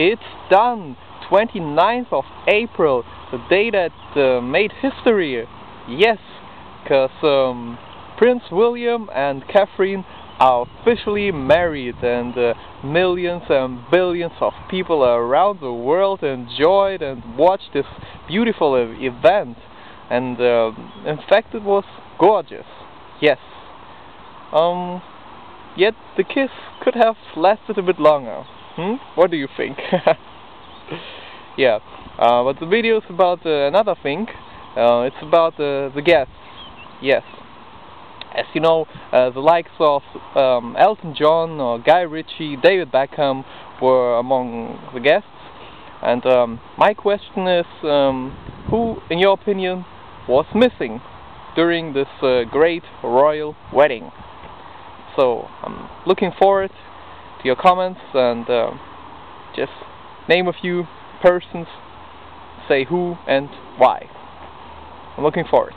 it's done! 29th of April, the day that uh, made history. Yes, because um, Prince William and Catherine are officially married and uh, millions and billions of people around the world enjoyed and watched this beautiful event and uh, in fact it was gorgeous yes um yet the kiss could have lasted a bit longer hmm? What do you think? Yeah uh, but the video is about uh, another thing. Uh, it's about uh, the guests yes. As you know, uh, the likes of um, Elton John or Guy Ritchie, David Beckham were among the guests. And um, my question is, um, who, in your opinion, was missing during this uh, great royal wedding? So I'm looking forward to your comments and uh, just name a few persons, say who and why. I'm looking forward.